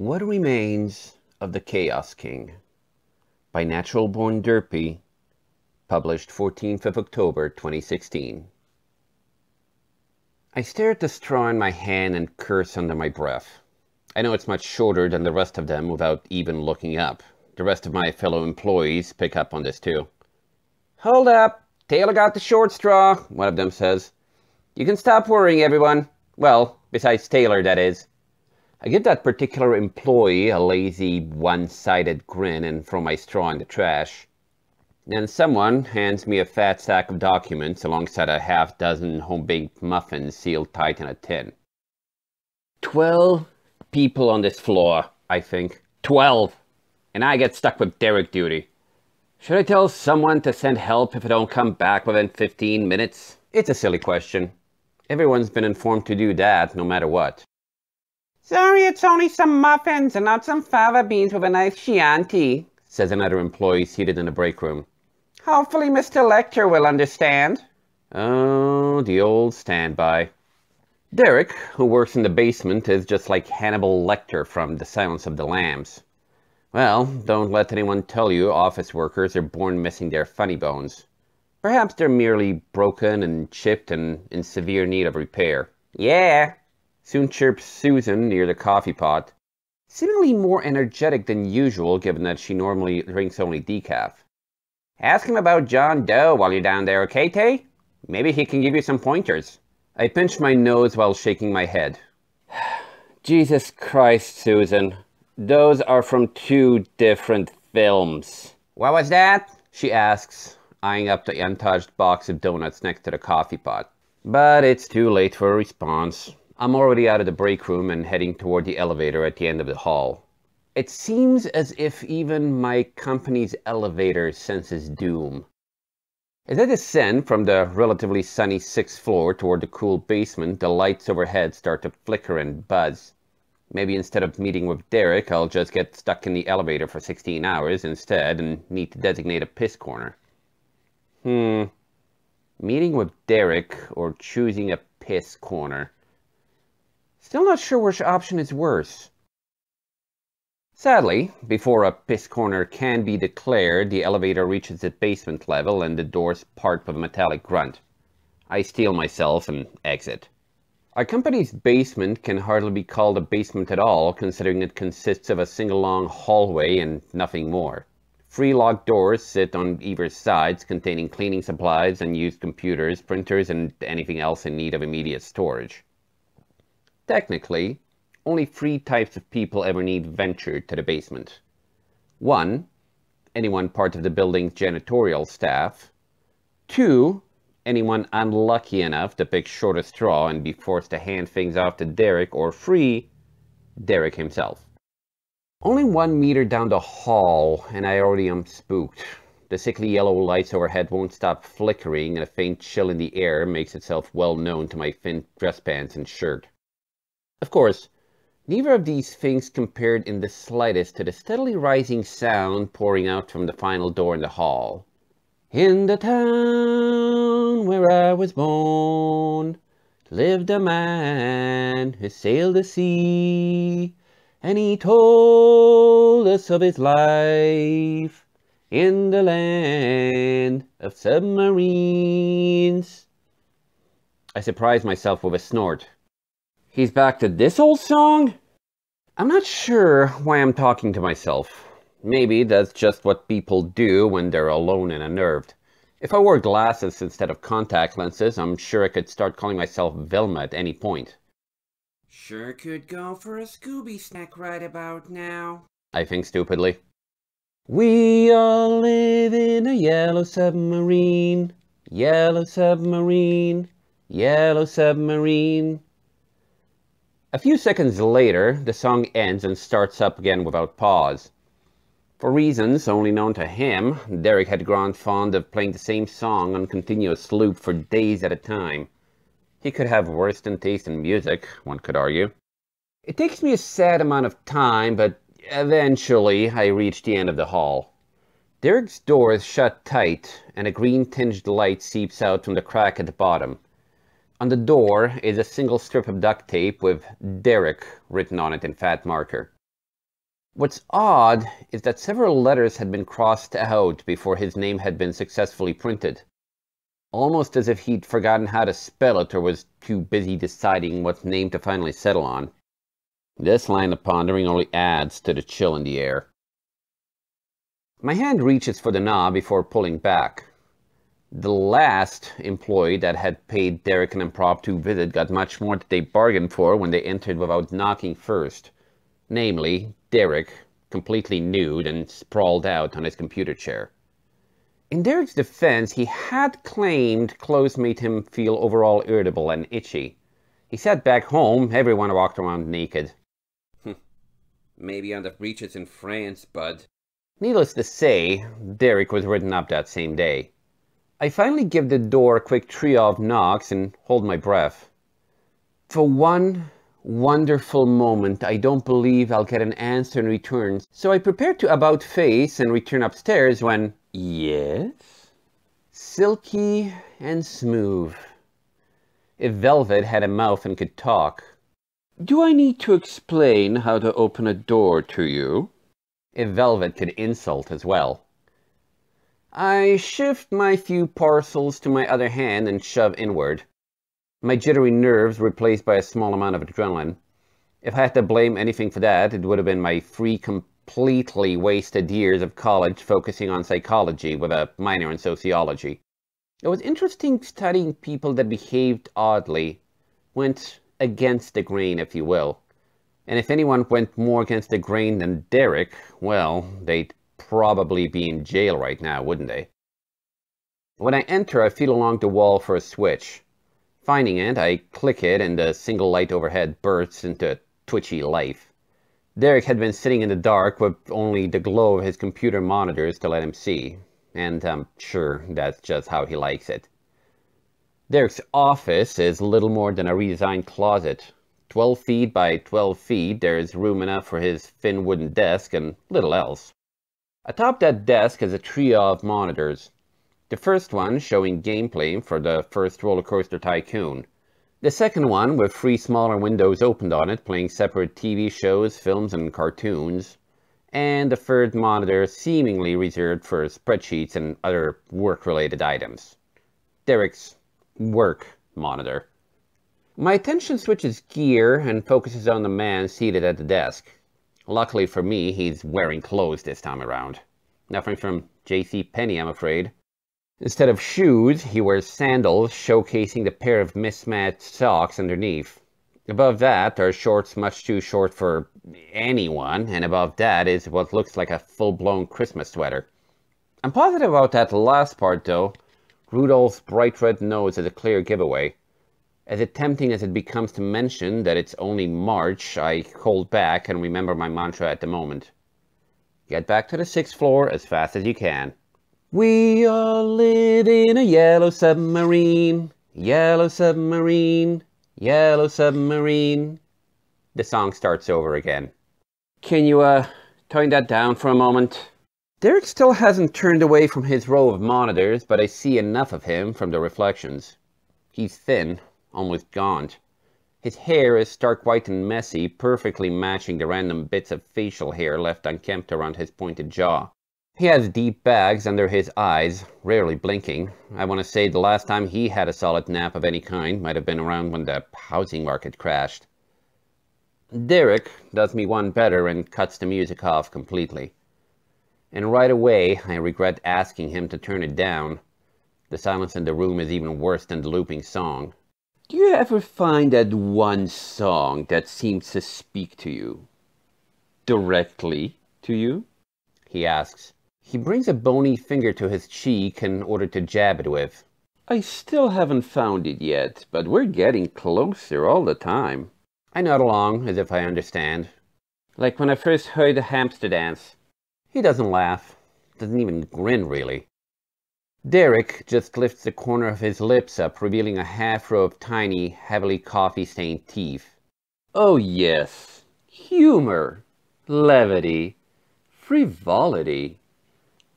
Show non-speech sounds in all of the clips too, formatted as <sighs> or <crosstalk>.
What Remains of the Chaos King by Natural Born Derpy, published 14th of October 2016. I stare at the straw in my hand and curse under my breath. I know it's much shorter than the rest of them without even looking up. The rest of my fellow employees pick up on this too. Hold up! Taylor got the short straw, one of them says. You can stop worrying, everyone. Well, besides Taylor, that is. I give that particular employee a lazy, one-sided grin and throw my straw in the trash. Then someone hands me a fat sack of documents alongside a half dozen home-baked muffins sealed tight in a tin. Twelve people on this floor, I think. Twelve! And I get stuck with Derek duty. Should I tell someone to send help if I don't come back within 15 minutes? It's a silly question. Everyone's been informed to do that, no matter what. Sorry, it's only some muffins and not some fava beans with a nice Chianti, says another employee seated in the break room. Hopefully Mr. Lecter will understand. Oh, the old standby. Derek, who works in the basement, is just like Hannibal Lecter from The Silence of the Lambs. Well, don't let anyone tell you office workers are born missing their funny bones. Perhaps they're merely broken and chipped and in severe need of repair. Yeah, Soon chirps Susan near the coffee pot, seemingly more energetic than usual given that she normally drinks only decaf. Ask him about John Doe while you're down there, okay, Tay? Maybe he can give you some pointers. I pinch my nose while shaking my head. <sighs> Jesus Christ, Susan. Those are from two different films. What was that? She asks, eyeing up the untouched box of donuts next to the coffee pot. But it's too late for a response. I'm already out of the break room and heading toward the elevator at the end of the hall. It seems as if even my company's elevator senses doom. As I descend from the relatively sunny sixth floor toward the cool basement, the lights overhead start to flicker and buzz. Maybe instead of meeting with Derek, I'll just get stuck in the elevator for 16 hours instead and need to designate a piss corner. Hmm. Meeting with Derek or choosing a piss corner. Still not sure which option is worse. Sadly, before a piss corner can be declared, the elevator reaches its basement level and the doors part with a metallic grunt. I steel myself and exit. Our company's basement can hardly be called a basement at all, considering it consists of a single long hallway and nothing more. Three locked doors sit on either sides, containing cleaning supplies, unused computers, printers, and anything else in need of immediate storage. Technically, only three types of people ever need venture to the basement. One, anyone part of the building's janitorial staff. Two, anyone unlucky enough to pick shortest straw and be forced to hand things off to Derek or free Derek himself. Only one meter down the hall, and I already am spooked. The sickly yellow lights overhead won't stop flickering, and a faint chill in the air makes itself well known to my thin dress pants and shirt. Of course, neither of these things compared in the slightest to the steadily rising sound pouring out from the final door in the hall. In the town where I was born lived a man who sailed the sea, and he told us of his life in the land of submarines. I surprised myself with a snort. He's back to this old song? I'm not sure why I'm talking to myself. Maybe that's just what people do when they're alone and unnerved. If I wore glasses instead of contact lenses, I'm sure I could start calling myself Velma at any point. Sure could go for a Scooby snack right about now. I think stupidly. We all live in a yellow submarine, yellow submarine, yellow submarine. A few seconds later, the song ends and starts up again without pause. For reasons only known to him, Derek had grown fond of playing the same song on continuous loop for days at a time. He could have worse than taste in music, one could argue. It takes me a sad amount of time, but eventually I reach the end of the hall. Derek's door is shut tight, and a green-tinged light seeps out from the crack at the bottom. On the door is a single strip of duct tape with Derek written on it in fat marker. What's odd is that several letters had been crossed out before his name had been successfully printed. Almost as if he'd forgotten how to spell it or was too busy deciding what name to finally settle on. This line of pondering only adds to the chill in the air. My hand reaches for the knob before pulling back. The last employee that had paid Derek an impromptu visit got much more than they bargained for when they entered without knocking first. Namely, Derek, completely nude and sprawled out on his computer chair. In Derek's defense, he had claimed clothes made him feel overall irritable and itchy. He said back home everyone walked around naked. Hmm. Maybe on the breaches in France, bud. Needless to say, Derek was written up that same day. I finally give the door a quick trio of knocks and hold my breath. For one wonderful moment, I don't believe I'll get an answer in return, so I prepare to about face and return upstairs when, yes, silky and smooth. If velvet had a mouth and could talk. Do I need to explain how to open a door to you? If velvet could insult as well. I shift my few parcels to my other hand and shove inward my jittery nerves replaced by a small amount of adrenaline. If I had to blame anything for that, it would have been my three completely wasted years of college focusing on psychology with a minor in sociology. It was interesting studying people that behaved oddly, went against the grain, if you will. And if anyone went more against the grain than Derek, well, they'd probably be in jail right now, wouldn't they? When I enter, I feel along the wall for a switch. Finding it, I click it and the single light overhead bursts into twitchy life. Derek had been sitting in the dark with only the glow of his computer monitors to let him see, and I'm sure that's just how he likes it. Derek's office is little more than a redesigned closet. 12 feet by 12 feet, there is room enough for his thin wooden desk and little else. Atop that desk is a trio of monitors, the first one showing gameplay for the first Roller Coaster Tycoon. The second one with three smaller windows opened on it playing separate TV shows, films, and cartoons. And the third monitor seemingly reserved for spreadsheets and other work-related items. Derek's work monitor. My attention switches gear and focuses on the man seated at the desk. Luckily for me, he's wearing clothes this time around. Nothing from J.C. Penney, I'm afraid. Instead of shoes, he wears sandals, showcasing the pair of mismatched socks underneath. Above that are shorts much too short for anyone, and above that is what looks like a full-blown Christmas sweater. I'm positive about that last part, though. Rudolph's bright red nose is a clear giveaway. As tempting as it becomes to mention that it's only March, I hold back and remember my mantra at the moment. Get back to the sixth floor as fast as you can. We all live in a yellow submarine, yellow submarine, yellow submarine. The song starts over again. Can you, uh, tone that down for a moment? Derek still hasn't turned away from his row of monitors, but I see enough of him from the reflections. He's thin, almost gaunt. His hair is stark white and messy, perfectly matching the random bits of facial hair left unkempt around his pointed jaw. He has deep bags under his eyes, rarely blinking. I want to say the last time he had a solid nap of any kind might have been around when the housing market crashed. Derek does me one better and cuts the music off completely. And right away, I regret asking him to turn it down. The silence in the room is even worse than the looping song. Do you ever find that one song that seems to speak to you? Directly to you? He asks. He brings a bony finger to his cheek in order to jab it with. I still haven't found it yet, but we're getting closer all the time. I nod along, as if I understand. Like when I first heard the hamster dance. He doesn't laugh. Doesn't even grin, really. Derek just lifts the corner of his lips up, revealing a half row of tiny, heavily coffee-stained teeth. Oh yes, humor, levity, frivolity.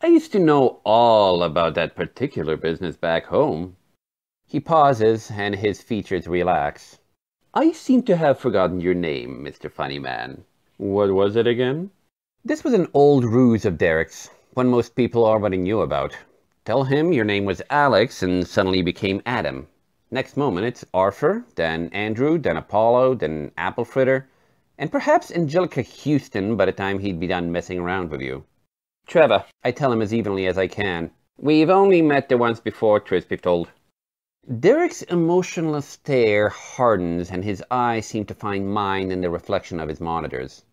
I used to know all about that particular business back home. He pauses and his features relax. I seem to have forgotten your name, Mr. Funny Man. What was it again? This was an old ruse of Derek's, one most people already knew about. Tell him your name was Alex and suddenly you became Adam. Next moment it's Arthur, then Andrew, then Apollo, then Apple Fritter, and perhaps Anjelica Huston by the time he'd be done messing around with you. Trevor, I tell him as evenly as I can. We've only met the once before, truth be told. Derek's emotionless stare hardens and his eyes seem to find mine in the reflection of his monitors.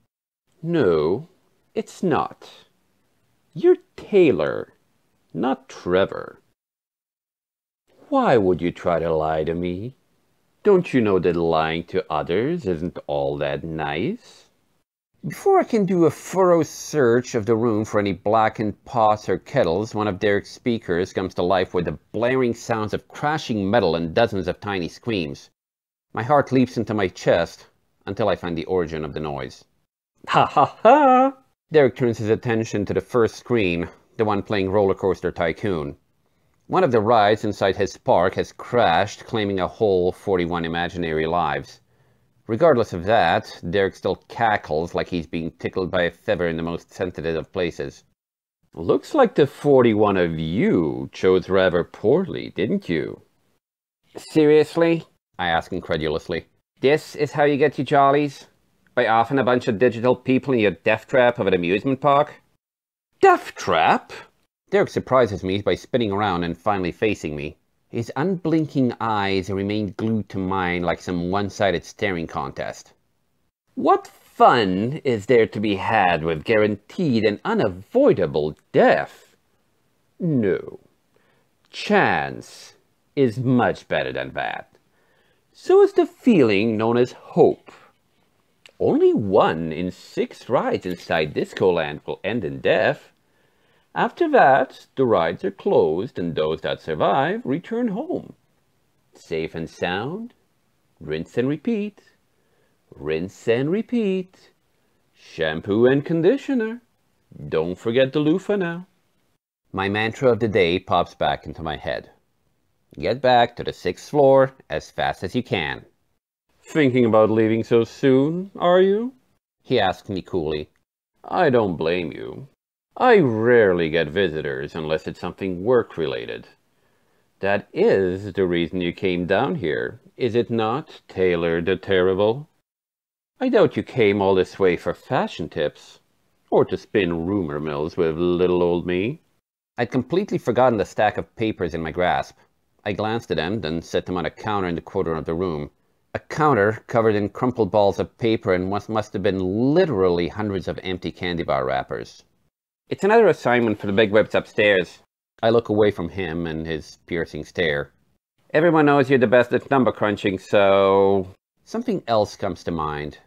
No, it's not. You're Taylor, not Trevor. Why would you try to lie to me? Don't you know that lying to others isn't all that nice? Before I can do a thorough search of the room for any blackened pots or kettles, one of Derek's speakers comes to life with the blaring sounds of crashing metal and dozens of tiny screams. My heart leaps into my chest until I find the origin of the noise. Ha ha ha! Derek turns his attention to the first screen, the one playing Roller Coaster Tycoon. One of the rides inside his park has crashed, claiming a whole 41 imaginary lives. Regardless of that, Derek still cackles like he's being tickled by a feather in the most sensitive of places. Looks like the 41 of you chose rather poorly, didn't you? Seriously? I ask incredulously. This is how you get your jollies? By offing a bunch of digital people in your death trap of an amusement park? Death trap? Derek surprises me by spinning around and finally facing me. His unblinking eyes remain glued to mine like some one-sided staring contest. What fun is there to be had with guaranteed and unavoidable death? No. Chance is much better than that. So is the feeling known as hope. Only one in six rides inside Discoland will end in death. After that, the rides are closed and those that survive return home. Safe and sound, rinse and repeat, rinse and repeat, shampoo and conditioner. Don't forget the loofah now. My mantra of the day pops back into my head. Get back to the sixth floor as fast as you can. Thinking about leaving so soon, are you? He asked me coolly. I don't blame you. I rarely get visitors unless it's something work-related. That is the reason you came down here, is it not, Taylor the Terrible? I doubt you came all this way for fashion tips, or to spin rumor mills with little old me. I'd completely forgotten the stack of papers in my grasp. I glanced at them, then set them on a counter in the corner of the room. A counter covered in crumpled balls of paper and what must have been literally hundreds of empty candy bar wrappers. It's another assignment for the big whips upstairs. I look away from him and his piercing stare. Everyone knows you're the best at number crunching, so... Something else comes to mind.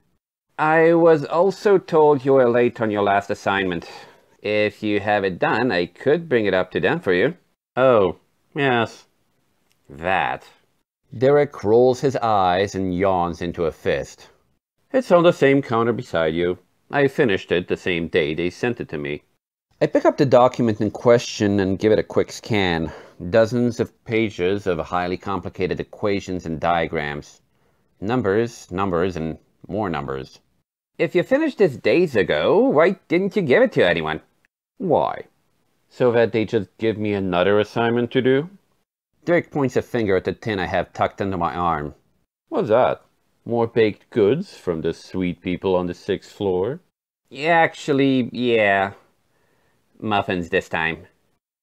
I was also told you were late on your last assignment. If you have it done, I could bring it up to them for you. Oh, yes. That. Derek rolls his eyes and yawns into a fist. It's on the same counter beside you. I finished it the same day they sent it to me. I pick up the document in question and give it a quick scan. Dozens of pages of highly complicated equations and diagrams. Numbers, numbers, and more numbers. If you finished this days ago, why didn't you give it to anyone? Why? So that they just give me another assignment to do? Derek points a finger at the tin I have tucked under my arm. What's that? More baked goods from the sweet people on the sixth floor? Yeah, actually, yeah muffins this time.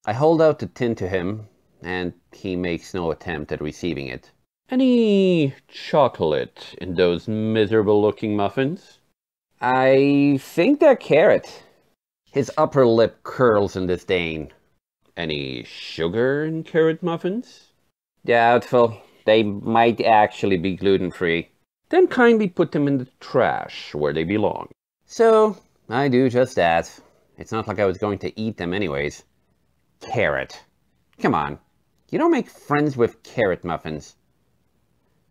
I hold out the tin to him, and he makes no attempt at receiving it. Any chocolate in those miserable-looking muffins? I think they're carrot. His upper lip curls in disdain. Any sugar in carrot muffins? Doubtful. They might actually be gluten-free. Then kindly put them in the trash where they belong. So, I do just that. It's not like I was going to eat them anyways. Carrot. Come on. You don't make friends with carrot muffins.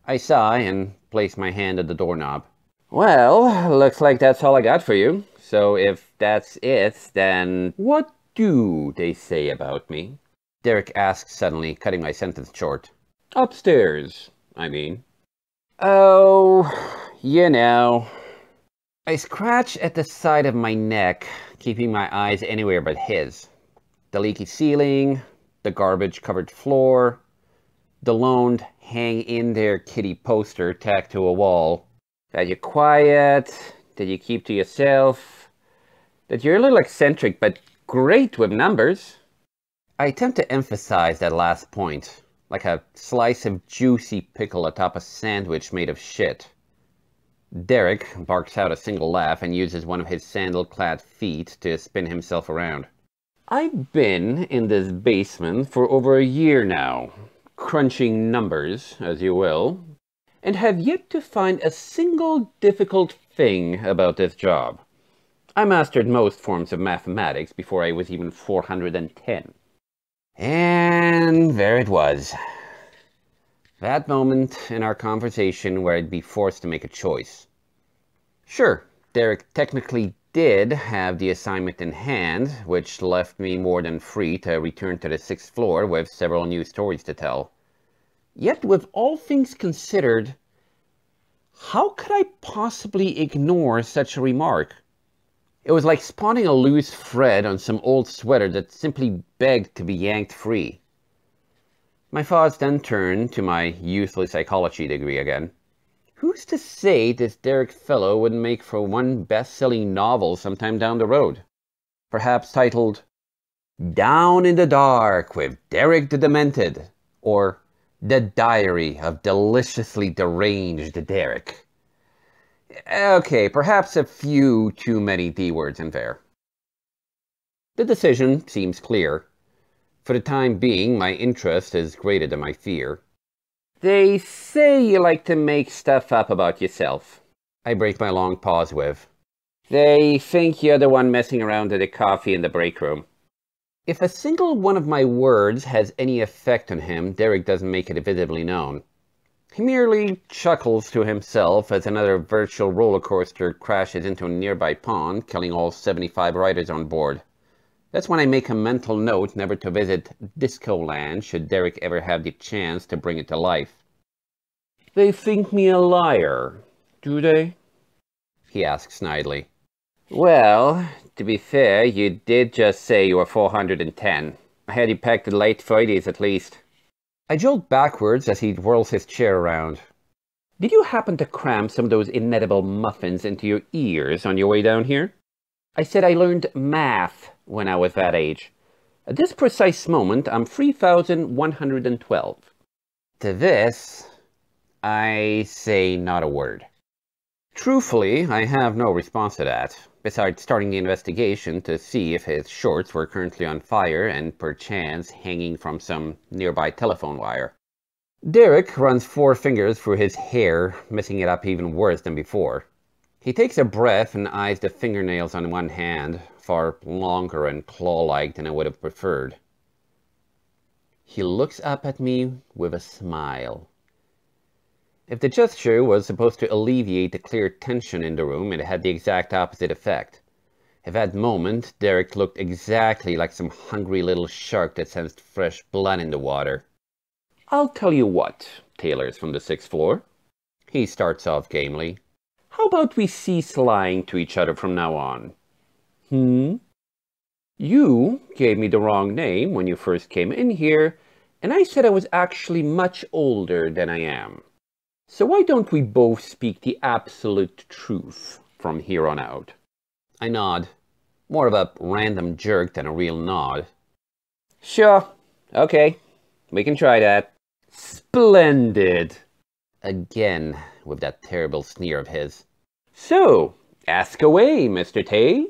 I sigh and place my hand at the doorknob. Well, looks like that's all I got for you. So if that's it, then what do they say about me? Derek asked suddenly, cutting my sentence short. Upstairs, I mean. Oh, you know. I scratch at the side of my neck, keeping my eyes anywhere but his. The leaky ceiling, the garbage covered floor, the lone hang in there kitty poster tacked to a wall. That you're quiet, that you keep to yourself, that you're a little eccentric but great with numbers. I attempt to emphasize that last point, like a slice of juicy pickle atop a sandwich made of shit. Derek barks out a single laugh and uses one of his sandal-clad feet to spin himself around. I've been in this basement for over a year now, crunching numbers, as you will, and have yet to find a single difficult thing about this job. I mastered most forms of mathematics before I was even 410. And there it was. That moment in our conversation where I'd be forced to make a choice. Sure, Derek technically did have the assignment in hand, which left me more than free to return to the sixth floor with several new stories to tell. Yet, with all things considered, how could I possibly ignore such a remark? It was like spotting a loose thread on some old sweater that simply begged to be yanked free. My thoughts then turned to my useless psychology degree again. Who's to say this Derek fellow wouldn't make for one best-selling novel sometime down the road? Perhaps titled Down in the Dark with Derek the Demented, or The Diary of Deliciously Deranged Derek. Okay, perhaps a few too many D words in there. The decision seems clear. For the time being, my interest is greater than my fear. They say you like to make stuff up about yourself. I break my long pause with. They think you're the one messing around at the coffee in the break room. If a single one of my words has any effect on him, Derek doesn't make it visibly known. He merely chuckles to himself as another virtual roller coaster crashes into a nearby pond, killing all 75 riders on board. That's when I make a mental note never to visit Disco Land should Derek ever have the chance to bring it to life. They think me a liar, do they? He asks snidely. Well, to be fair, you did just say you were 410. I had you pegged to late 30s at least. I jolt backwards as he whirls his chair around. Did you happen to cram some of those inedible muffins into your ears on your way down here? I said I learned math when I was that age. At this precise moment, I'm 3,112. To this, I say not a word. Truthfully, I have no response to that, besides starting the investigation to see if his shorts were currently on fire and perchance hanging from some nearby telephone wire. Derek runs four fingers through his hair, messing it up even worse than before. He takes a breath and eyes the fingernails on one hand, far longer and claw-like than I would have preferred. He looks up at me with a smile. If the gesture was supposed to alleviate the clear tension in the room, it had the exact opposite effect. At that moment, Derek looked exactly like some hungry little shark that sensed fresh blood in the water. I'll tell you what, Taylor's from the sixth floor. He starts off gamely. How about we cease lying to each other from now on? Hmm? You gave me the wrong name when you first came in here, and I said I was actually much older than I am. So why don't we both speak the absolute truth from here on out? I nod. More of a random jerk than a real nod. Sure. Okay. We can try that. Splendid. Again, with that terrible sneer of his. So, ask away, Mr. Tay.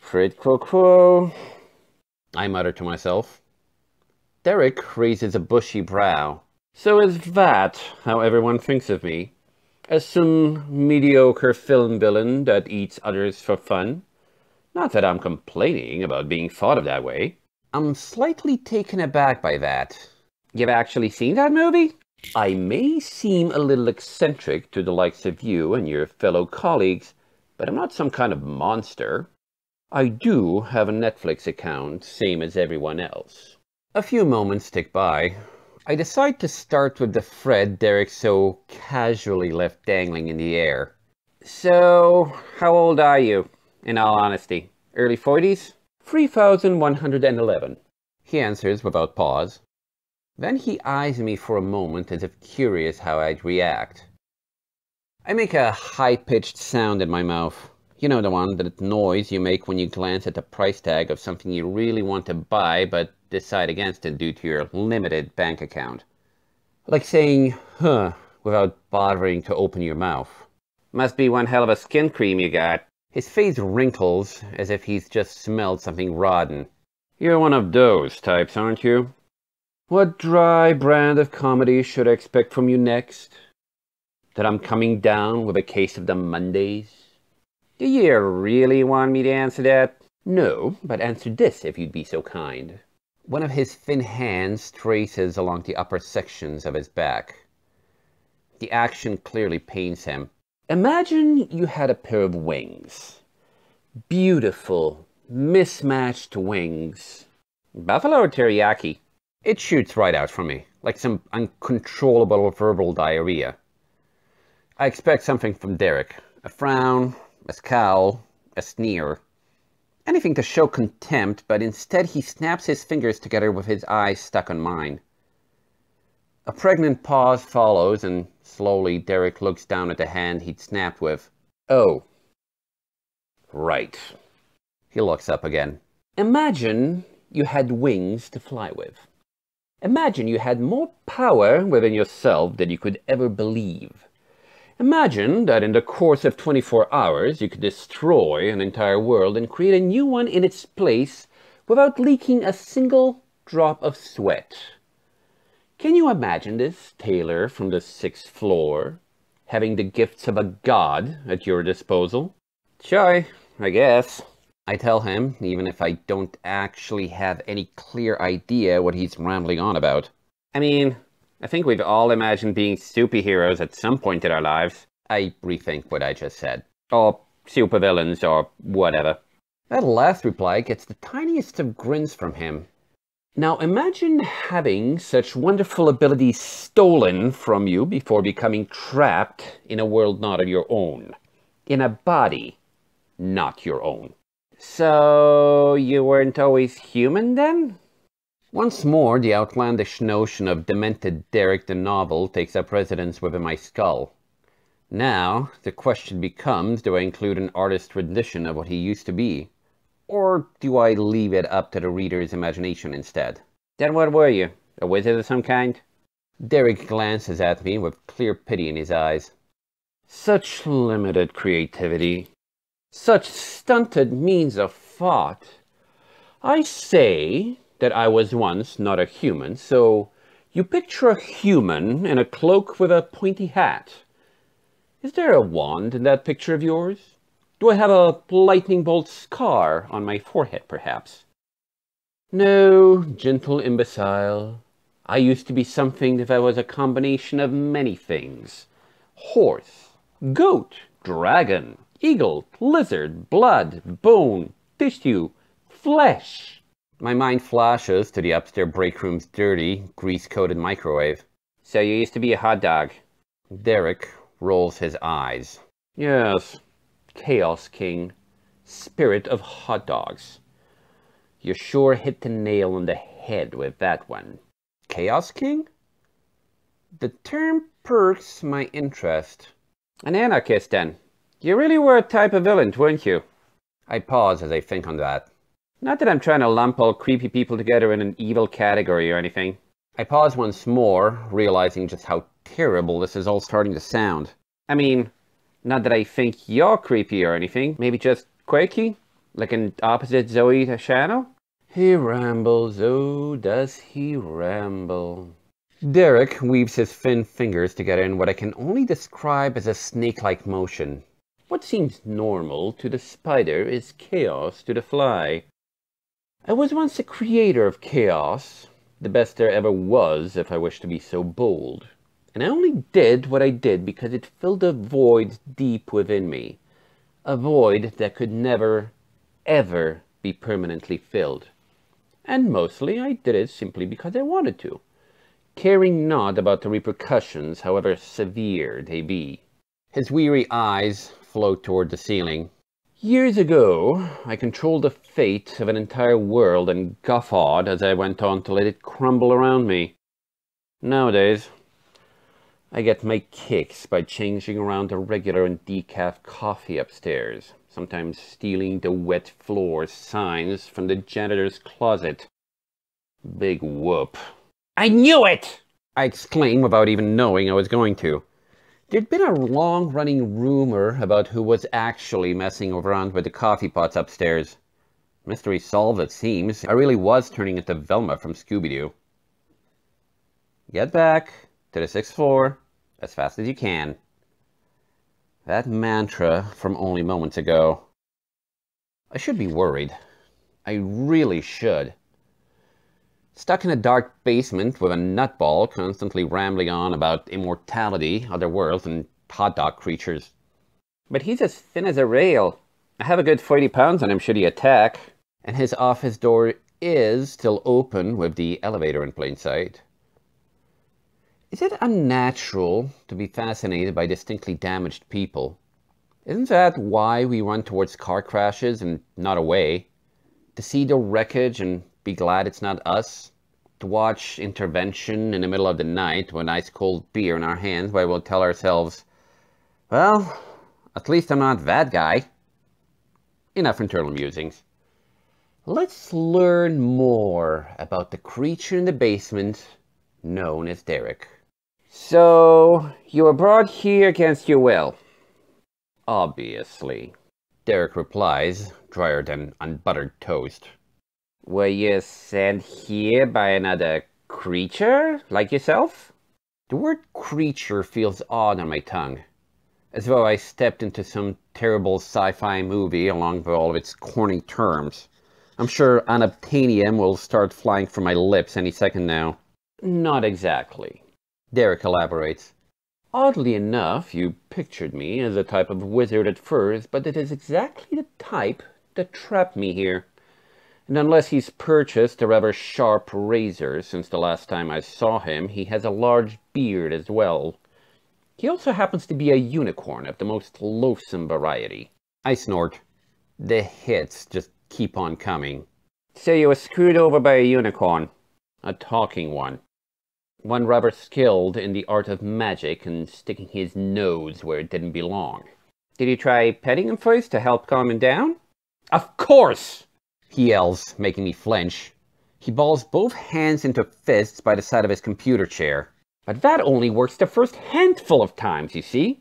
Quid pro quo. I mutter to myself. Derek raises a bushy brow. So is that how everyone thinks of me? As some mediocre film villain that eats others for fun? Not that I'm complaining about being thought of that way. I'm slightly taken aback by that. You've actually seen that movie? I may seem a little eccentric to the likes of you and your fellow colleagues, but I'm not some kind of monster. I do have a Netflix account, same as everyone else. A few moments tick by. I decide to start with the thread Derek so casually left dangling in the air. So, how old are you, in all honesty? Early 40s? 3111. He answers without pause. Then he eyes me for a moment as if curious how I'd react. I make a high-pitched sound in my mouth. You know the one, that noise you make when you glance at the price tag of something you really want to buy but decide against it due to your limited bank account. Like saying, huh, without bothering to open your mouth. Must be one hell of a skin cream you got. His face wrinkles as if he's just smelled something rotten. You're one of those types, aren't you? What dry brand of comedy should I expect from you next? That I'm coming down with a case of the Mondays? Do you really want me to answer that? No, but answer this if you'd be so kind. One of his thin hands traces along the upper sections of his back. The action clearly pains him. Imagine you had a pair of wings. Beautiful, mismatched wings. Buffalo teriyaki? It shoots right out from me, like some uncontrollable verbal diarrhea. I expect something from Derek. A frown, a scowl, a sneer. Anything to show contempt, but instead he snaps his fingers together with his eyes stuck on mine. A pregnant pause follows, and slowly Derek looks down at the hand he'd snapped with. Oh. Right. He looks up again. Imagine you had wings to fly with. Imagine you had more power within yourself than you could ever believe. Imagine that in the course of 24 hours you could destroy an entire world and create a new one in its place without leaking a single drop of sweat. Can you imagine this tailor from the sixth floor having the gifts of a god at your disposal? Sure, I guess. I tell him, even if I don't actually have any clear idea what he's rambling on about. I mean, I think we've all imagined being superheroes at some point in our lives. I rethink what I just said. Or supervillains, or whatever. That last reply gets the tiniest of grins from him. Now imagine having such wonderful abilities stolen from you before becoming trapped in a world not of your own. In a body not your own. So you weren't always human then? Once more, the outlandish notion of demented Derek the novel takes up residence within my skull. Now, the question becomes, do I include an artist's rendition of what he used to be? Or do I leave it up to the reader's imagination instead? Then what were you? A wizard of some kind? Derek glances at me with clear pity in his eyes. Such limited creativity such stunted means of thought. I say that I was once not a human, so you picture a human in a cloak with a pointy hat. Is there a wand in that picture of yours? Do I have a lightning bolt scar on my forehead, perhaps? No, gentle imbecile. I used to be something that was a combination of many things. Horse, goat, dragon, eagle, lizard, blood, bone, tissue, flesh. My mind flashes to the upstairs break room's dirty, grease-coated microwave. So you used to be a hot dog? Derek rolls his eyes. Yes, Chaos King, spirit of hot dogs. You sure hit the nail on the head with that one. Chaos King? The term perks my interest. An anarchist, then. You really were a type of villain, weren't you? I pause as I think on that. Not that I'm trying to lump all creepy people together in an evil category or anything. I pause once more, realizing just how terrible this is all starting to sound. I mean, not that I think you're creepy or anything, maybe just quirky? Like an opposite Zooey Deschanel? He rambles, oh, does he ramble. Derek weaves his thin fingers together in what I can only describe as a snake-like motion. What seems normal to the spider is chaos to the fly. I was once a creator of chaos, the best there ever was, if I wish to be so bold. And I only did what I did because it filled a void deep within me. A void that could never, ever be permanently filled. And mostly I did it simply because I wanted to, caring not about the repercussions, however severe they be. His weary eyes float toward the ceiling. Years ago, I controlled the fate of an entire world and guffawed as I went on to let it crumble around me. Nowadays, I get my kicks by changing around the regular and decaf coffee upstairs, sometimes stealing the wet floor signs from the janitor's closet. Big whoop. I knew it! I exclaimed without even knowing I was going to. There'd been a long-running rumor about who was actually messing around with the coffee pots upstairs. Mystery solved, it seems. I really was turning into Velma from Scooby-Doo. Get back to the sixth floor as fast as you can. That mantra from only moments ago. I should be worried. I really should. Stuck in a dark basement with a nutball constantly rambling on about immortality, other worlds, and hot dog creatures. But he's as thin as a rail. I have a good 40 pounds on him should he attack. And his office door is still open with the elevator in plain sight. Is it unnatural to be fascinated by distinctly damaged people? Isn't that why we run towards car crashes and not away? To see the wreckage and be glad it's not us. Watch intervention in the middle of the night with ice cold beer in our hands while we'll tell ourselves, well, at least I'm not that guy. Enough internal musings. Let's learn more about the creature in the basement known as Derek. So, you were brought here against your will? Obviously. Derek replies, drier than unbuttered toast. Were you sent here by another creature like yourself? The word creature feels odd on my tongue, as though I stepped into some terrible sci-fi movie along with all of its corny terms. I'm sure unobtainium will start flying from my lips any second now. Not exactly. Derek elaborates. Oddly enough, you pictured me as a type of wizard at first, but it is exactly the type that trapped me here and unless he's purchased a rather sharp razor since the last time I saw him, he has a large beard as well. He also happens to be a unicorn of the most loathsome variety. I snort. The hits just keep on coming. So you were screwed over by a unicorn. A talking one. One rather skilled in the art of magic and sticking his nose where it didn't belong. Did you try petting him first to help calm him down? Of course! He yells, making me flinch. He balls both hands into fists by the side of his computer chair. But that only works the first handful of times, you see.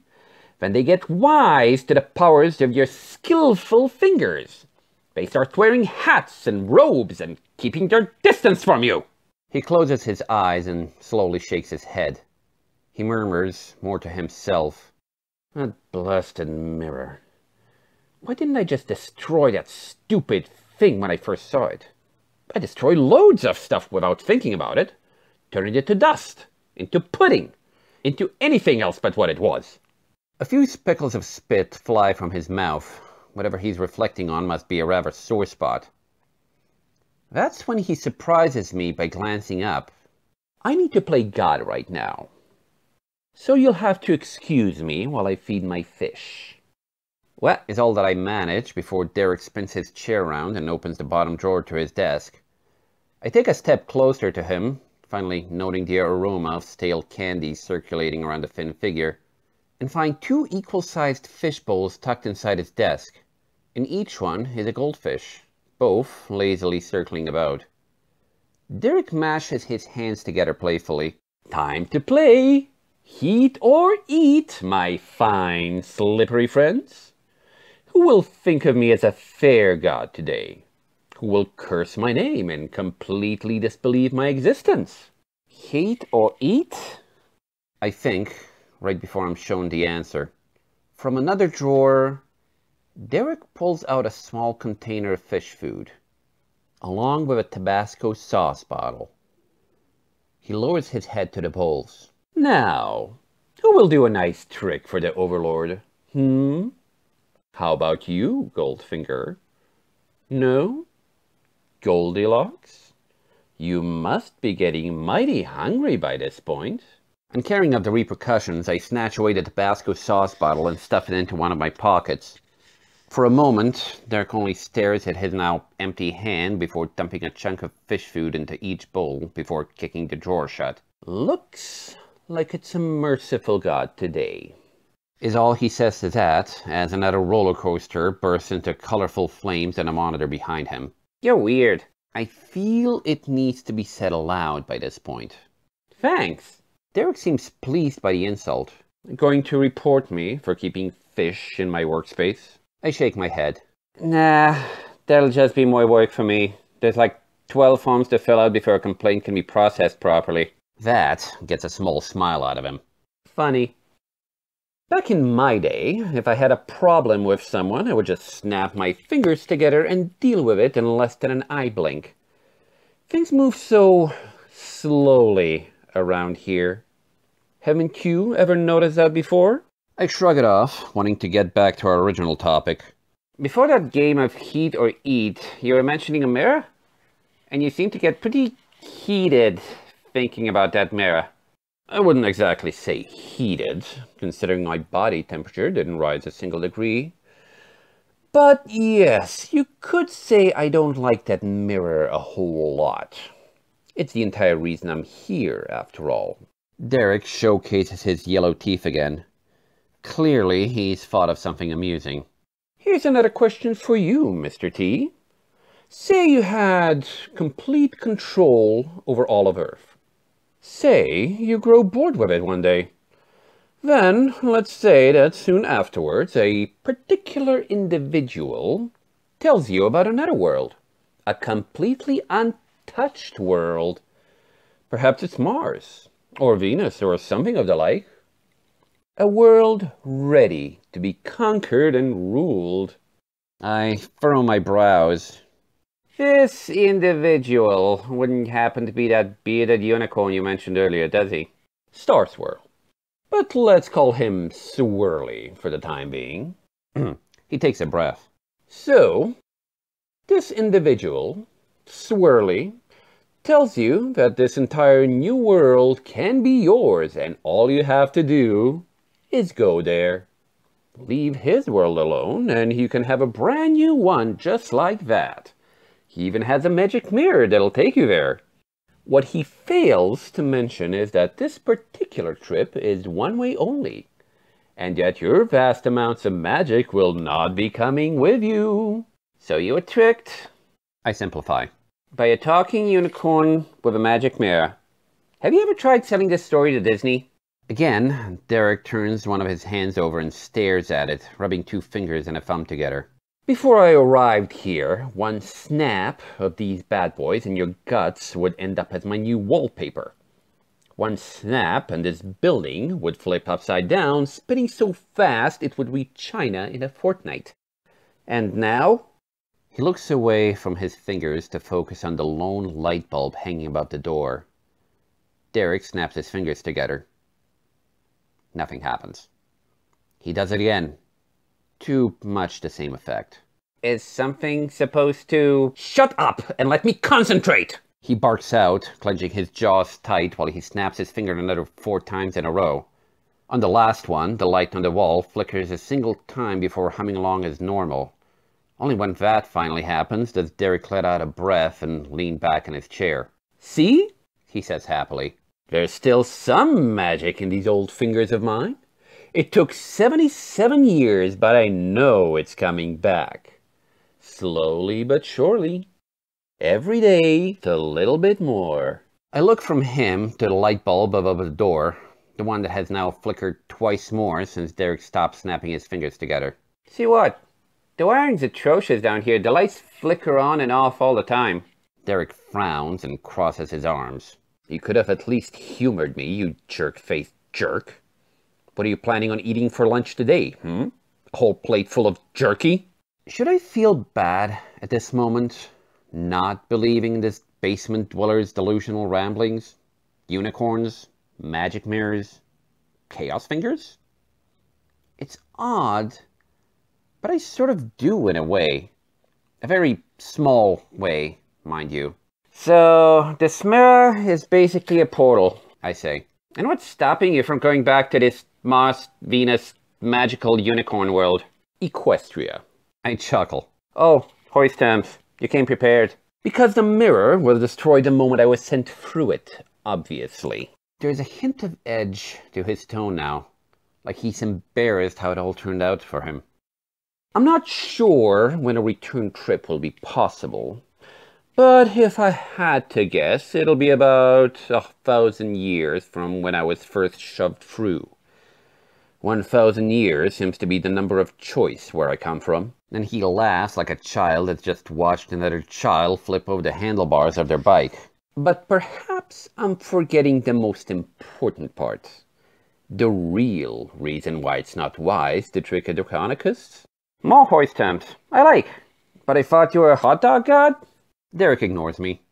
When they get wise to the powers of your skillful fingers. They start wearing hats and robes and keeping their distance from you. He closes his eyes and slowly shakes his head. He murmurs, more to himself, That blasted mirror. Why didn't I just destroy that stupid thing when I first saw it. I destroyed loads of stuff without thinking about it, turning it to dust, into pudding, into anything else but what it was. A few speckles of spit fly from his mouth. Whatever he's reflecting on must be a rather sore spot. That's when he surprises me by glancing up. I need to play God right now. So you'll have to excuse me while I feed my fish. Well, is all that I manage before Derek spins his chair around and opens the bottom drawer to his desk. I take a step closer to him, finally noting the aroma of stale candy circulating around the thin figure, and find two equal-sized fish bowls tucked inside his desk. In each one is a goldfish, both lazily circling about. Derek mashes his hands together playfully. Time to play! Heat or eat, my fine slippery friends. Who will think of me as a fair god today? Who will curse my name and completely disbelieve my existence? Hate or eat? I think, right before I'm shown the answer. From another drawer, Derek pulls out a small container of fish food, along with a Tabasco sauce bottle. He lowers his head to the bowls. Now, who will do a nice trick for the Overlord? Hmm? How about you, Goldfinger? No? Goldilocks? You must be getting mighty hungry by this point. And Uncaring of the repercussions, I snatch away the Tabasco sauce bottle and stuff it into one of my pockets. For a moment, Derek only stares at his now empty hand before dumping a chunk of fish food into each bowl before kicking the drawer shut. Looks like it's a merciful God today. Is all he says to that, as another roller coaster bursts into colorful flames and a monitor behind him. You're weird. I feel it needs to be said aloud by this point. Thanks. Derek seems pleased by the insult. Going to report me for keeping fish in my workspace? I shake my head. Nah, that'll just be more work for me. There's like 12 forms to fill out before a complaint can be processed properly. That gets a small smile out of him. Funny. Back in my day, if I had a problem with someone, I would just snap my fingers together and deal with it in less than an eye blink. Things move so slowly around here. Haven't you ever noticed that before? I shrug it off, wanting to get back to our original topic. Before that game of heat or eat, you were mentioning a mirror? And you seem to get pretty heated thinking about that mirror. I wouldn't exactly say heated, considering my body temperature didn't rise a single degree. But yes, you could say I don't like that mirror a whole lot. It's the entire reason I'm here, after all. Derek showcases his yellow teeth again. Clearly, he's thought of something amusing. Here's another question for you, Mr. T. Say you had complete control over all of Earth. Say you grow bored with it one day. Then, let's say that soon afterwards, a particular individual tells you about another world. A completely untouched world. Perhaps it's Mars, or Venus, or something of the like. A world ready to be conquered and ruled. I furrow my brows. This individual wouldn't happen to be that bearded unicorn you mentioned earlier, does he? Star Swirl. But let's call him Swirly for the time being. <clears throat> he takes a breath. So, this individual, Swirly, tells you that this entire new world can be yours and all you have to do is go there. Leave his world alone and you can have a brand new one just like that. He even has a magic mirror that'll take you there. What he fails to mention is that this particular trip is one way only, and yet your vast amounts of magic will not be coming with you. So you were tricked. I simplify. By a talking unicorn with a magic mirror. Have you ever tried selling this story to Disney? Again, Derek turns one of his hands over and stares at it, rubbing two fingers and a thumb together. Before I arrived here, one snap of these bad boys and your guts would end up as my new wallpaper. One snap and this building would flip upside down, spinning so fast it would reach China in a fortnight. And now? He looks away from his fingers to focus on the lone light bulb hanging above the door. Derek snaps his fingers together. Nothing happens. He does it again to much the same effect. Is something supposed to... Shut up and let me concentrate! He barks out, clenching his jaws tight while he snaps his finger another four times in a row. On the last one, the light on the wall flickers a single time before humming along as normal. Only when that finally happens does Derek let out a breath and lean back in his chair. See? He says happily. There's still some magic in these old fingers of mine. It took 77 years, but I know it's coming back. Slowly but surely. Every day, a little bit more. I look from him to the light bulb above the door, the one that has now flickered twice more since Derek stopped snapping his fingers together. See what? The wiring's atrocious down here. The lights flicker on and off all the time. Derek frowns and crosses his arms. You could have at least humored me, you jerk-faced jerk. What are you planning on eating for lunch today, hmm? A whole plate full of jerky? Should I feel bad at this moment, not believing this basement dweller's delusional ramblings? Unicorns, magic mirrors, chaos fingers? It's odd, but I sort of do in a way. A very small way, mind you. So, this mirror is basically a portal, I say. And what's stopping you from going back to this Mars, Venus, magical unicorn world? Equestria. I chuckle. Oh, hoist terms. You came prepared. Because the mirror will destroy the moment I was sent through it, obviously. There's a hint of edge to his tone now, like he's embarrassed how it all turned out for him. I'm not sure when a return trip will be possible, but if I had to guess, it'll be about a thousand years from when I was first shoved through. One thousand years seems to be the number of choice where I come from. Then he laughs like a child that's just watched another child flip over the handlebars of their bike. But perhaps I'm forgetting the most important part. The real reason why it's not wise to trick a Draconequus. More hoist terms. I like. But I thought you were a hot dog god? Derek ignores me.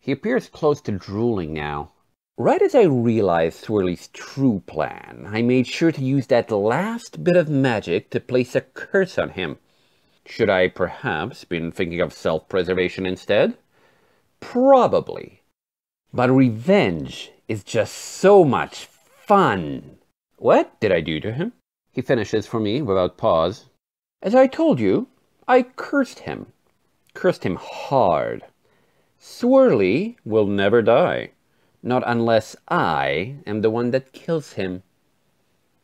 He appears close to drooling now. Right as I realized Swirly's true plan, I made sure to use that last bit of magic to place a curse on him. Should I perhaps been thinking of self-preservation instead? Probably. But revenge is just so much fun. What did I do to him? He finishes for me without pause. As I told you, I cursed him. Cursed him hard. Swirly will never die. Not unless I am the one that kills him.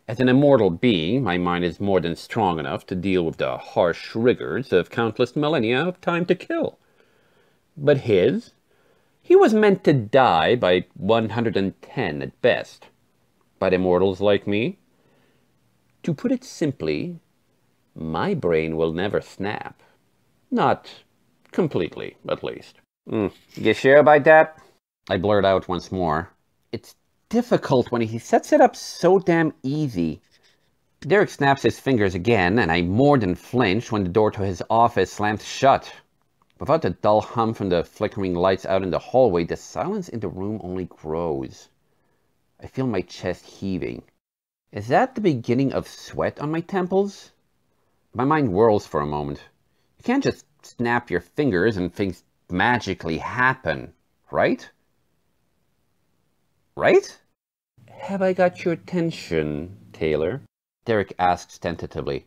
As an immortal being, my mind is more than strong enough to deal with the harsh rigors of countless millennia of time to kill. But his? He was meant to die by 110 at best. But immortals like me? To put it simply, my brain will never snap. Not completely, at least. Mm. You sure about that? I blurt out once more. It's difficult when he sets it up so damn easy. Derek snaps his fingers again, and I more than flinch when the door to his office slams shut. Without the dull hum from the flickering lights out in the hallway, the silence in the room only grows. I feel my chest heaving. Is that the beginning of sweat on my temples? My mind whirls for a moment. You can't just snap your fingers and things magically happen, right? Right? Have I got your attention, Taylor? Derek asks tentatively.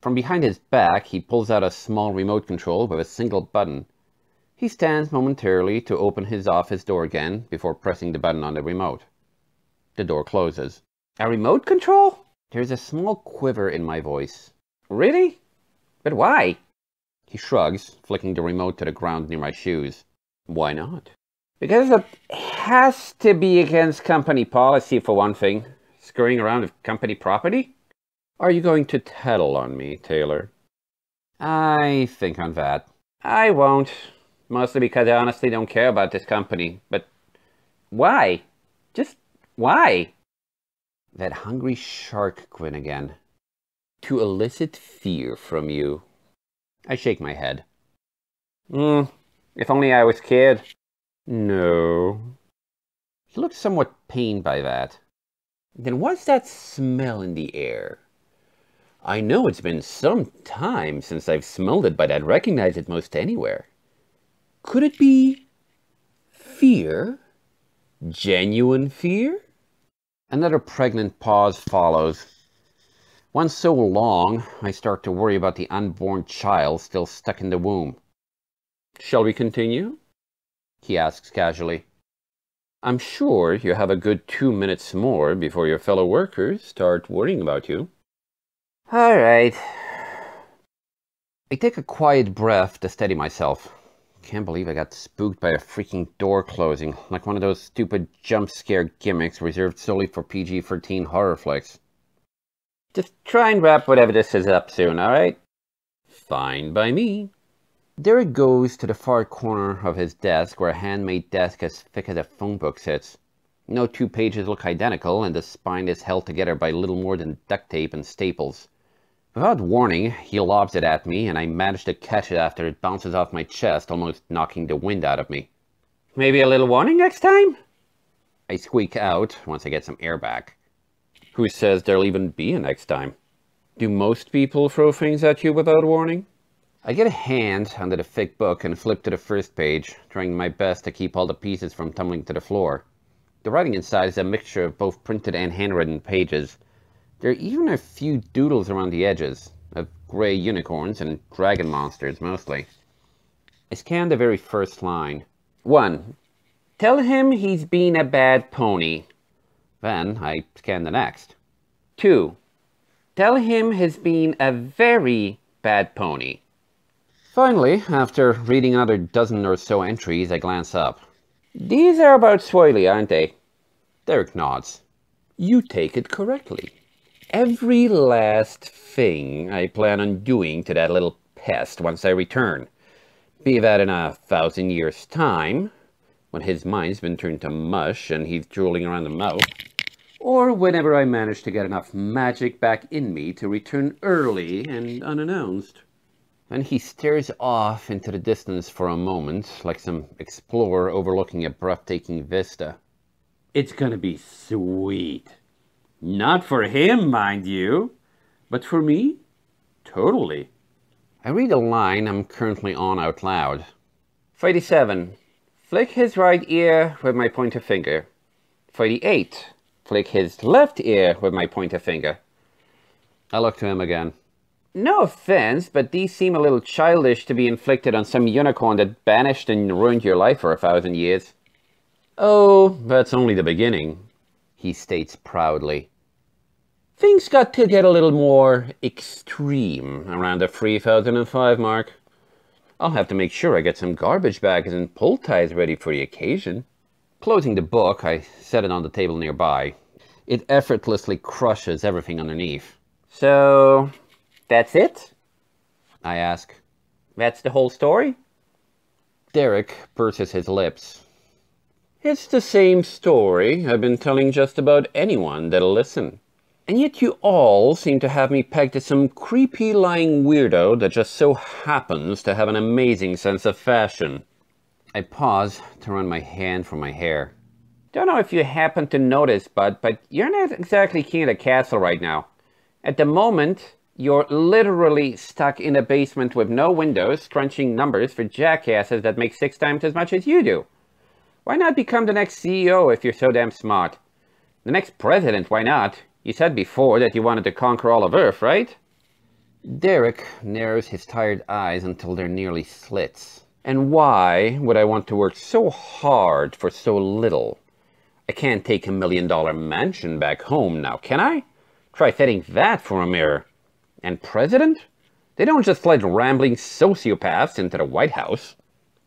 From behind his back, he pulls out a small remote control with a single button. He stands momentarily to open his office door again before pressing the button on the remote. The door closes. A remote control? There's a small quiver in my voice. Really? But why? He shrugs, flicking the remote to the ground near my shoes. Why not? Because it has to be against company policy for one thing. Screwing around with company property? Are you going to tattle on me, Taylor? I think on that. I won't. Mostly because I honestly don't care about this company. But why? Just why? That hungry shark Quinn again. To elicit fear from you. I shake my head. Hmm, if only I was scared. No. He looked somewhat pained by that. Then what's that smell in the air? I know it's been some time since I've smelled it, but I'd recognize it most anywhere. Could it be fear? Genuine fear? Another pregnant pause follows. One so long, I start to worry about the unborn child still stuck in the womb. Shall we continue? He asks casually. I'm sure you have a good two minutes more before your fellow workers start worrying about you. All right. I take a quiet breath to steady myself. Can't believe I got spooked by a freaking door closing, like one of those stupid jump scare gimmicks reserved solely for PG-13 horror flicks. Just try and wrap whatever this is up soon, alright? Fine by me. Derek goes to the far corner of his desk where a handmade desk as thick as a phone book sits. No two pages look identical, and the spine is held together by little more than duct tape and staples. Without warning, he lobs it at me, and I manage to catch it after it bounces off my chest, almost knocking the wind out of me. Maybe a little warning next time? I squeak out once I get some air back. Who says there'll even be a next time? Do most people throw things at you without warning? I get a hand under the thick book and flip to the first page, trying my best to keep all the pieces from tumbling to the floor. The writing inside is a mixture of both printed and handwritten pages. There are even a few doodles around the edges, of grey unicorns and dragon monsters mostly. I scan the very first line. 1. Tell him he's been a bad pony. Then I scan the next. 2. Tell him he's been a very bad pony. Finally, after reading another dozen or so entries, I glance up. These are about Swirly, aren't they? Derek nods. You take it correctly. Every last thing I plan on doing to that little pest once I return. Be that in a thousand years' time, when his mind's been turned to mush and he's drooling around the mouth, or whenever I manage to get enough magic back in me to return early and unannounced. Then he stares off into the distance for a moment, like some explorer overlooking a breathtaking vista. It's gonna be sweet. Not for him, mind you, but for me? Totally. I read a line I'm currently on out loud. 47. Flick his right ear with my pointer finger. 48. Flick his left ear with my pointer finger. I look to him again. No offense, but these seem a little childish to be inflicted on some unicorn that banished and ruined your life for a thousand years. Oh, that's only the beginning, he states proudly. Things got to get a little more extreme around the 3005 mark. I'll have to make sure I get some garbage bags and pull ties ready for the occasion. Closing the book, I set it on the table nearby. It effortlessly crushes everything underneath. So, that's it? I ask. That's the whole story? Derek purses his lips. It's the same story I've been telling just about anyone that'll listen. And yet you all seem to have me pegged as some creepy lying weirdo that just so happens to have an amazing sense of fashion. I pause to run my hand through my hair. Don't know if you happen to notice, Bud, but you're not exactly king of the castle right now. At the moment, you're literally stuck in a basement with no windows, crunching numbers for jackasses that make six times as much as you do. Why not become the next CEO if you're so damn smart? The next president, why not? You said before that you wanted to conquer all of Earth, right? Derek narrows his tired eyes until they're nearly slits. And why would I want to work so hard for so little? I can't take a million dollar mansion back home now, can I? Try setting that for a mirror. And president? They don't just let rambling sociopaths into the White House.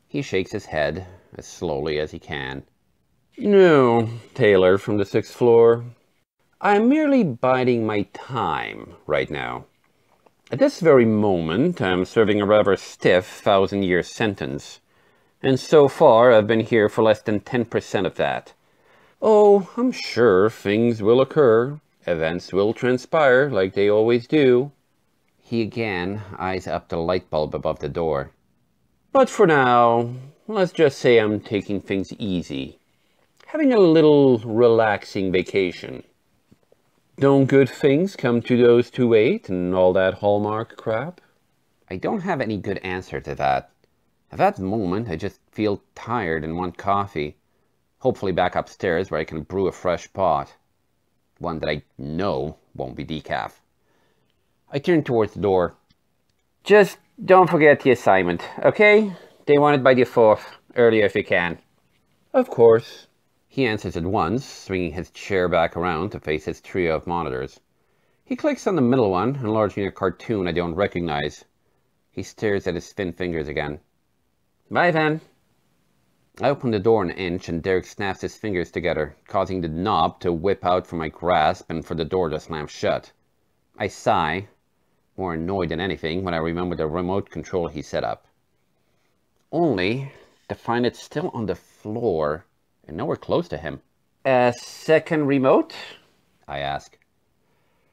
He shakes his head as slowly as he can. No, Taylor from the sixth floor. I'm merely biding my time right now. At this very moment, I'm serving a rather stiff thousand-year sentence. And so far, I've been here for less than 10% of that. Oh, I'm sure things will occur. Events will transpire like they always do. He again eyes up the light bulb above the door. But for now, let's just say I'm taking things easy. Having a little relaxing vacation. Don't good things come to those who wait and all that hallmark crap? I don't have any good answer to that. At that moment, I just feel tired and want coffee. Hopefully back upstairs where I can brew a fresh pot. One that I know won't be decaf. I turned towards the door. Just don't forget the assignment, okay? They want it by the 4th, earlier if you can. Of course. He answers at once, swinging his chair back around to face his trio of monitors. He clicks on the middle one, enlarging a cartoon I don't recognize. He stares at his thin fingers again. Bye, then. I open the door an inch and Derek snaps his fingers together, causing the knob to whip out from my grasp and for the door to slam shut. I sigh, more annoyed than anything when I remember the remote control he set up. Only to find it still on the floor and nowhere close to him. A second remote? I ask.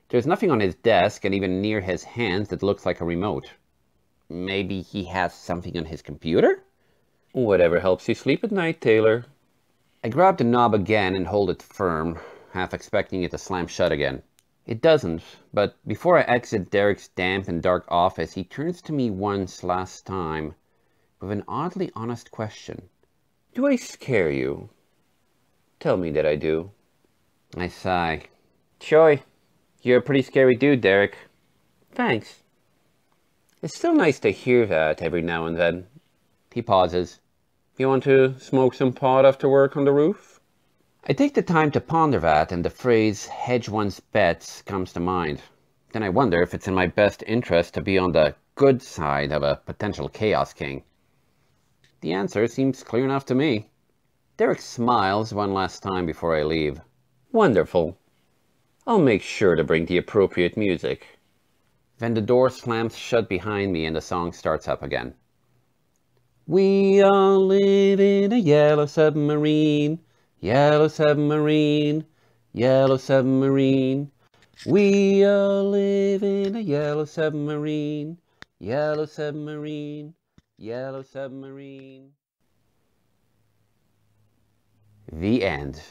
There's nothing on his desk and even near his hands that looks like a remote. Maybe he has something on his computer? Whatever helps you sleep at night, Taylor. I grab the knob again and hold it firm, half expecting it to slam shut again. It doesn't, but before I exit Derek's damp and dark office, he turns to me once last time with an oddly honest question. Do I scare you? Tell me that I do. I sigh. Choi, you're a pretty scary dude, Derek. Thanks. It's still nice to hear that every now and then. He pauses. You want to smoke some pot after work on the roof? I take the time to ponder that, and the phrase hedge one's bets comes to mind. Then I wonder if it's in my best interest to be on the good side of a potential Chaos King. The answer seems clear enough to me. Derek smiles one last time before I leave. Wonderful. I'll make sure to bring the appropriate music. Then the door slams shut behind me and the song starts up again. We all live in a yellow submarine, yellow submarine, yellow submarine. We all live in a yellow submarine, yellow submarine, yellow submarine. The end.